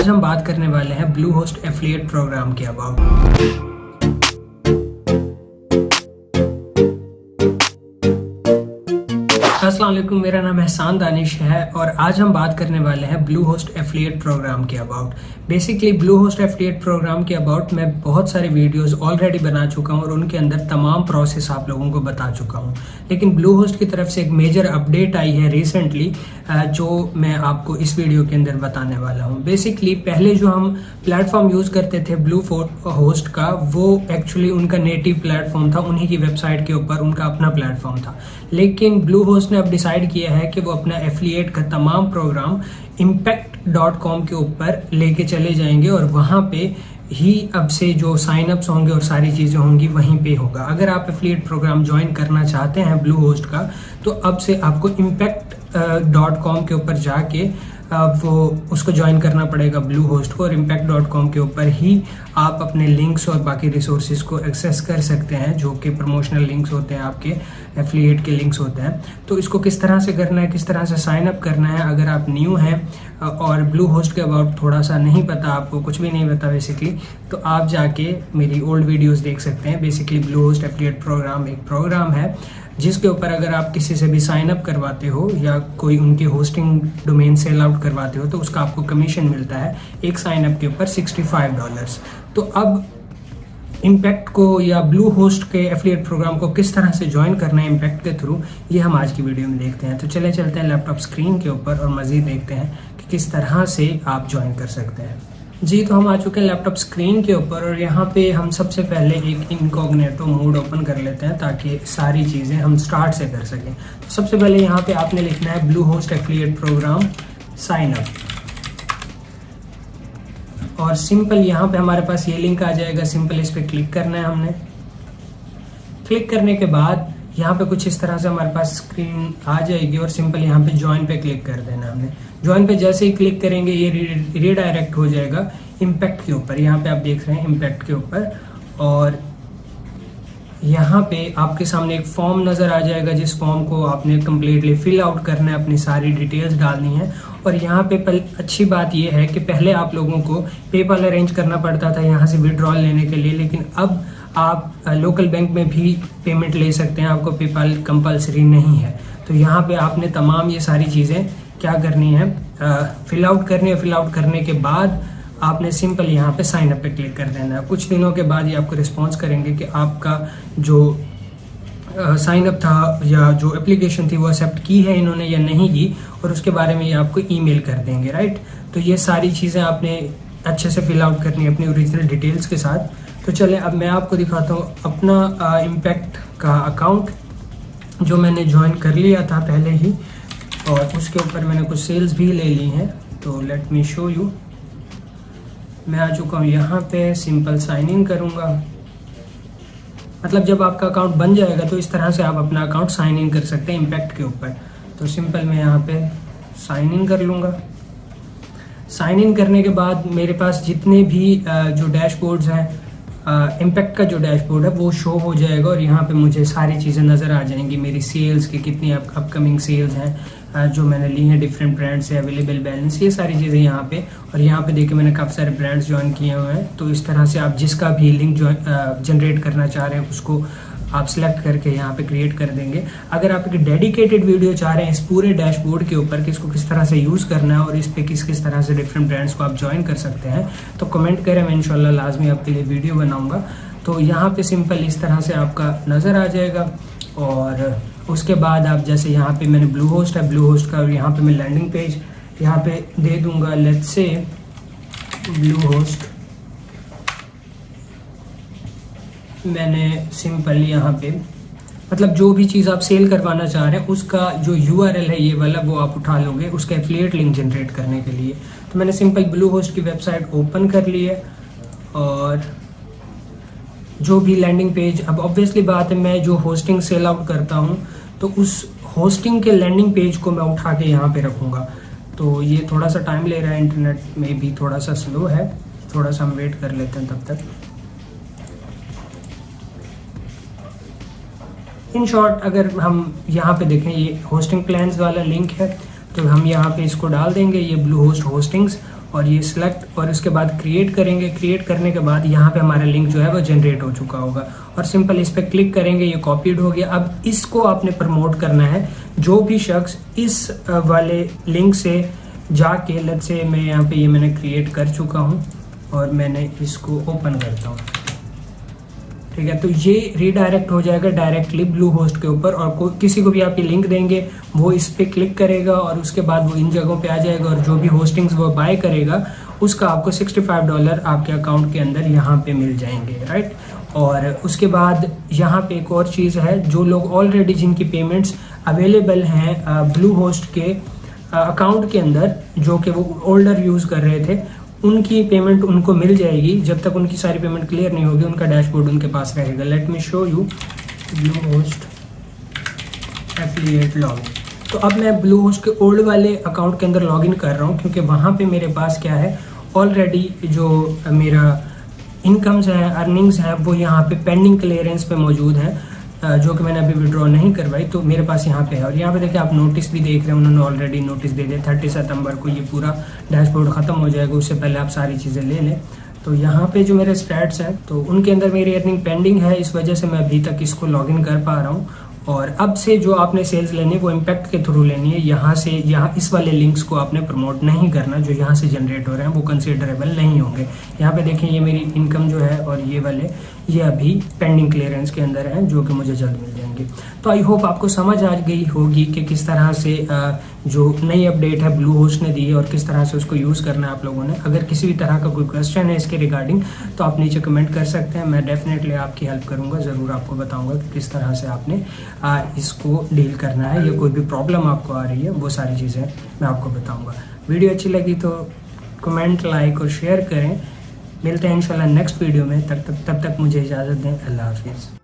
आज हम बात करने वाले हैं ब्लू होस्ट एफिलियट प्रोग्राम के अबाउट। असलम मेरा नाम एहसान दानिश है और आज हम बात करने वाले हैं ब्लू होस्ट एफिलिएट प्रोग्राम के about basically Bluehost affiliate programme के अबाउट मैं बहुत सारे वीडियोस ऑलरेडी बना चुका हूँ और उनके अंदर तमाम प्रोसेस आप लोगों को बता चुका हूँ। लेकिन ब्लू होस्ट की तरफ़ से एक मेजर अपडेट आई है रिसेंटली जो मैं आपको इस वीडियो के अंदर बताने वाला हूँ। बेसिकली पहले जो हम प्लेटफॉर्म यूज़ करते थे ब्लू होस्ट का, वो एक्चुअली उनका नेटिव प्लेटफॉर्म था, उन्हीं की वेबसाइट के ऊपर उनका अपना प्लेटफॉर्म था। लेकिन ब्लू होस्ट ने अब डिसाइड किया है कि वो अपना एफिलिएट का तमाम प्रोग्राम इम्पैक्ट डॉट कॉम के ऊपर लेके चले जाएँगे और वहाँ पे ही अब से जो साइन अप्स होंगे और सारी चीज़ें होंगी, वहीं पे होगा। अगर आप एफिलिएट प्रोग्राम ज्वाइन करना चाहते हैं ब्लू होस्ट का तो अब से आपको इम्पैक्ट डॉट कॉम के ऊपर जाके वो उसको ज्वाइन करना पड़ेगा ब्लू होस्ट को और इम्पैक्ट डॉट कॉम के ऊपर ही आप अपने लिंक्स और बाकी रिसोर्सेज को एक्सेस कर सकते हैं, जो कि प्रमोशनल लिंक्स होते हैं आपके। एफिलिएट के लिंक्स होते हैं। तो इसको किस तरह से करना है, किस तरह से साइन अप करना है, अगर आप न्यू हैं और ब्लू होस्ट के अबाउट थोड़ा सा नहीं पता, आपको कुछ भी नहीं पता बेसिकली तो आप जाके मेरी ओल्ड वीडियोस देख सकते हैं। Basically Bluehost affiliate programme एक प्रोग्राम है, जिसके ऊपर अगर आप किसी से भी साइन अप करवाते हो, या कोई उनके होस्टिंग डोमेन सेल आउट करवाते हो तो उसका आपको कमीशन मिलता है एक साइन अप के ऊपर 65 डॉलर्स तो अब इम्पैक्ट को या ब्लू होस्ट के एफिलिएट प्रोग्राम को किस तरह से ज्वाइन करना है इम्पैक्ट के थ्रू ये हम आज की वीडियो में देखते हैं। तो चले चलते हैं लैपटॉप स्क्रीन के ऊपर और मजीद देखते हैं कि किस तरह से आप ज्वाइन कर सकते हैं। जी तो हम आ चुके हैं लैपटॉप स्क्रीन के ऊपर और यहाँ पे हम सबसे पहले एक इनकॉग्नेटो मोड ओपन कर लेते हैं ताकि सारी चीज़ें हम स्टार्ट से कर सकें। तो सबसे पहले यहाँ पे आपने लिखना है Bluehost affiliate programme sign up और सिंपल यहाँ पे हमारे पास ये लिंक आ जाएगा। सिंपल इस पर क्लिक करना है हमने। क्लिक करने के बाद यहाँ पे कुछ इस तरह से हमारे पास स्क्रीन आ जाएगी और सिंपल यहाँ पे ज्वाइन पे क्लिक कर देना हमने। ज्वाइन पे जैसे ही क्लिक करेंगे ये रीडायरेक्ट हो जाएगा इम्पैक्ट के ऊपर। यहाँ पे आप देख रहे हैं इम्पैक्ट के ऊपर। और यहाँ पे आपके सामने एक फॉर्म नज़र आ जाएगा। जिस फॉर्म को आपने कम्प्लीटली फिल आउट करना है। अपनी सारी डिटेल्स डालनी है। और यहाँ पे पल, अच्छी बात यह है कि पहले आप लोगों को पेपल अरेंज करना पड़ता था यहाँ से विड्रॉल लेने के लिए लेकिन अब आप लोकल बैंक में भी पेमेंट ले सकते हैं आपको पेपाल कंपलसरी नहीं है। तो यहाँ पे आपने तमाम ये सारी चीज़ें क्या करनी है फिल आउट करनी है फिल आउट करने के बाद आपने सिंपल यहाँ पे साइन अप पे क्लिक कर देना है। कुछ दिनों के बाद ये आपको रिस्पॉन्स करेंगे कि आपका जो साइन अप था या जो एप्लीकेशन थी वो एक्सेप्ट की है इन्होंने या नहीं की, और उसके बारे में ये आपको ईमेल कर देंगे राइट तो ये सारी चीज़ें आपने अच्छे से फिल आउट करनी है अपनी ओरिजिनल डिटेल्स के साथ। तो चले, अब मैं आपको दिखाता हूँ अपना इम्पैक्ट का अकाउंट जो मैंने ज्वाइन कर लिया था पहले ही, और उसके ऊपर मैंने कुछ सेल्स भी ले ली हैं। तो लेट मी शो यू मैं आ चुका हूँ यहाँ पे सिंपल साइन इन करूँगा। मतलब जब आपका अकाउंट बन जाएगा तो इस तरह से आप अपना अकाउंट साइन इन कर सकते हैं इम्पैक्ट के ऊपर। तो सिंपल मैं यहाँ पे साइन इन कर लूँगा। साइन इन करने के बाद मेरे पास जितने भी जो डैशबोर्ड्स हैं इम्पैक्ट का जो डैशबोर्ड है, वो शो हो जाएगा और यहाँ पे मुझे सारी चीज़ें नज़र आ जाएँगी। मेरी सेल्स की कितनी अपकमिंग सेल्स हैं जो मैंने ली हैं डिफरेंट ब्रांड्स से अवेलेबल बैलेंस ये सारी चीज़ें यहाँ पे। और यहाँ पे देखिए, मैंने काफ़ी सारे ब्रांड्स ज्वाइन किए हुए हैं। तो इस तरह से आप जिसका भी लिंक जनरेट करना चाह रहे हैं, उसको आप सिलेक्ट करके यहाँ पे क्रिएट कर देंगे। अगर आप एक डेडिकेटेड वीडियो चाह रहे हैं इस पूरे डैशबोर्ड के ऊपर कि इसको किस तरह से यूज़ करना है और इस पे किस किस तरह से डिफरेंट ब्रांड्स को आप ज्वाइन कर सकते हैं तो कमेंट करें, मैं इनशाला लाजमी आपके लिए वीडियो बनाऊँगा। तो यहाँ पे सिंपल इस तरह से आपका नज़र आ जाएगा और उसके बाद आप जैसे यहाँ पे मैंने ब्लू होस्ट है ब्लू होस्ट का और यहाँ पे मैं लैंडिंग पेज यहाँ पे दे दूँगा। लेट से ब्लू होस्ट मैंने सिंपल यहाँ पे मतलब जो भी चीज़ आप सेल करवाना चाह रहे हैं, उसका जो यूआरएल है ये वाला, वो आप उठा लोगे उसका एफिलिएट लिंक जनरेट करने के लिए। तो मैंने सिंपल ब्लू होस्ट की वेबसाइट ओपन कर ली है और जो भी लैंडिंग पेज अब ऑब्वियसली बात है मैं जो होस्टिंग सेल आउट करता हूँ तो उस होस्टिंग के लैंडिंग पेज को मैं उठा के यहाँ पे रखूँगा। तो ये थोड़ा सा टाइम ले रहा है इंटरनेट में भी थोड़ा सा स्लो है, थोड़ा सा हम वेट कर लेते हैं तब तक। इन शॉर्ट अगर हम यहाँ पे देखें, ये होस्टिंग प्लान्स वाला लिंक है तो हम यहाँ पे इसको डाल देंगे, ये ब्लू होस्ट होस्टिंग्स और ये सिलेक्ट और उसके बाद क्रिएट करेंगे। क्रिएट करने के बाद यहाँ पे हमारा लिंक जो है, वो जनरेट हो चुका होगा। और सिंपल इस पर क्लिक करेंगे, ये कॉपीड हो गया। अब इसको आपने प्रमोट करना है। जो भी शख्स इस वाले लिंक से जाके लेट से मैं यहाँ पे ये मैंने क्रिएट कर चुका हूँ, और मैंने इसको ओपन करता हूँ। ठीक है? तो ये रीडायरेक्ट हो जाएगा डायरेक्टली ब्लू होस्ट के ऊपर और को, किसी को भी आप ये लिंक देंगे वो इस पे क्लिक करेगा और उसके बाद वो इन जगहों पे आ जाएगा और जो भी होस्टिंग्स वो बाय करेगा उसका आपको 65 डॉलर आपके अकाउंट के अंदर यहाँ पे मिल जाएँगे राइट और उसके बाद यहाँ पे एक और चीज़ है जो लोग ऑलरेडी जिनकी पेमेंट्स अवेलेबल हैं ब्लू होस्ट के अकाउंट के अंदर जो कि वो ओल्डर यूज़ कर रहे थे उनकी पेमेंट उनको मिल जाएगी जब तक उनकी सारी पेमेंट क्लियर नहीं होगी, उनका डैशबोर्ड उनके पास रहेगा। Let me show you Bluehost affiliate log तो अब मैं ब्लू होस्ट के ओल्ड वाले अकाउंट के अंदर लॉगिन कर रहा हूँ, क्योंकि वहाँ पे मेरे पास क्या है? ऑलरेडी जो मेरा इनकम्स है अर्निंग्स है, वो यहाँ पे पेंडिंग क्लियरेंस पे मौजूद है। जो कि मैंने अभी विड्रॉ नहीं करवाई तो मेरे पास यहाँ पे है। और यहाँ पे देखिए, आप नोटिस भी देख रहे हैं, उन्होंने ऑलरेडी नोटिस दे दिया। थर्टी सितंबर को ये पूरा डैशबोर्ड ख़त्म हो जाएगा, उससे पहले आप सारी चीज़ें ले लें। तो यहाँ पे जो मेरे स्टैट्स हैं तो उनके अंदर मेरी अर्निंग पेंडिंग है, इस वजह से मैं अभी तक इसको लॉगिन कर पा रहा हूँ। और अब से जो आपने सेल्स लेनी है, वो इम्पैक्ट के थ्रू लेनी है। यहाँ से, यहाँ इस वाले लिंक्स को आपने प्रमोट नहीं करना, जो यहाँ से जनरेट हो रहे हैं, वो कंसिडरेबल नहीं होंगे। यहाँ पे देखें ये मेरी इनकम जो है, और ये वाले ये अभी पेंडिंग क्लियरेंस के अंदर हैं, जो कि मुझे जल्द मिल जाएँगे। तो आई होप आपको समझ आ गई होगी कि किस तरह से जो नई अपडेट है ब्लू होस्ट ने दी है और किस तरह से उसको यूज़ करना है आप लोगों ने। अगर किसी भी तरह का कोई क्वेश्चन है इसके रिगार्डिंग तो आप नीचे कमेंट कर सकते हैं। मैं डेफिनेटली आपकी हेल्प करूँगा। ज़रूर आपको बताऊँगा कि किस तरह से आपने इसको डील करना है। या कोई भी प्रॉब्लम आपको आ रही है, वो सारी चीज़ें मैं आपको बताऊँगा। वीडियो अच्छी लगी तो कमेंट लाइक और शेयर करें। मिलते हैं इंशाल्लाह नेक्स्ट वीडियो में। तब तक तब तक मुझे इजाज़त दें। अल्लाह हाफिज़।